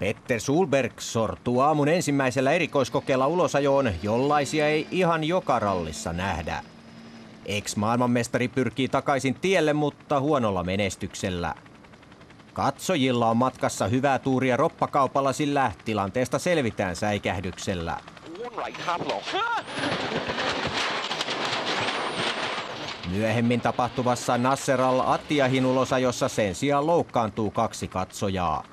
Petter Sulberg sortuu aamun ensimmäisellä erikoiskokeella ulosajoon, jollaisia ei ihan joka rallissa nähdä. Ex-maailmanmestari pyrkii takaisin tielle, mutta huonolla menestyksellä. Katsojilla on matkassa hyvää tuuria roppakaupalla, sillä tilanteesta selvitään säikähdyksellä. Myöhemmin tapahtuvassa Nasseral Attiahin ulosajossa sen sijaan loukkaantuu kaksi katsojaa.